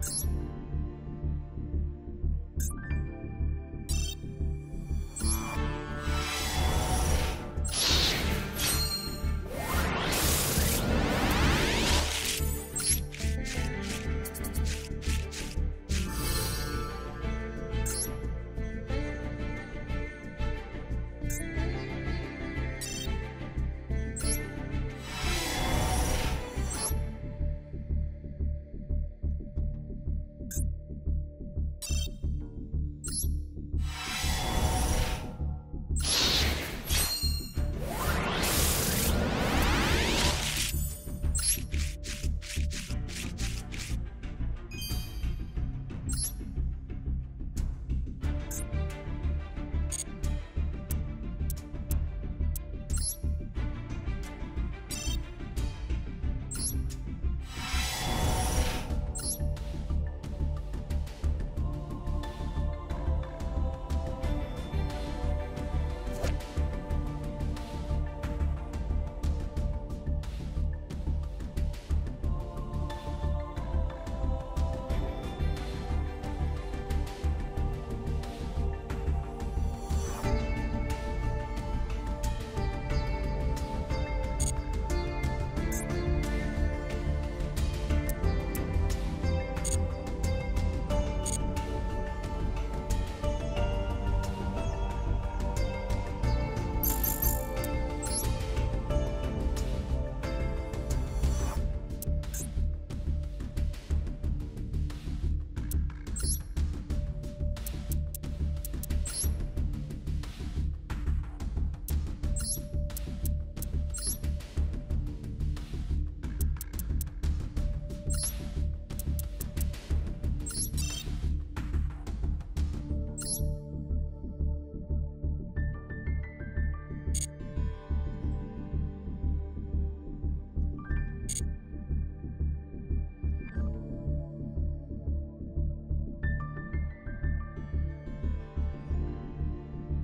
Thanks.